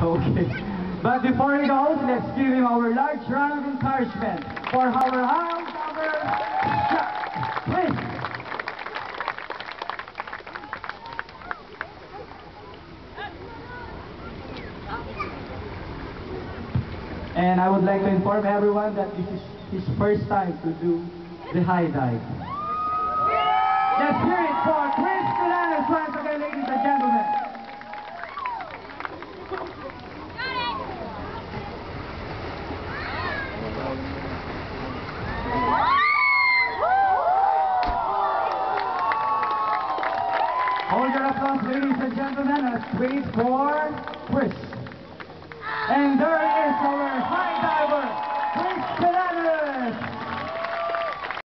Okay. But before he goes, let's give him our large round of encouragement for our house, our. Please. And I would like to inform everyone that this is his first time to do the high dive. Let's hear it for Kris Kolanus once again, ladies and gentlemen. Hold your applause, ladies and gentlemen. Let's wait for Kris.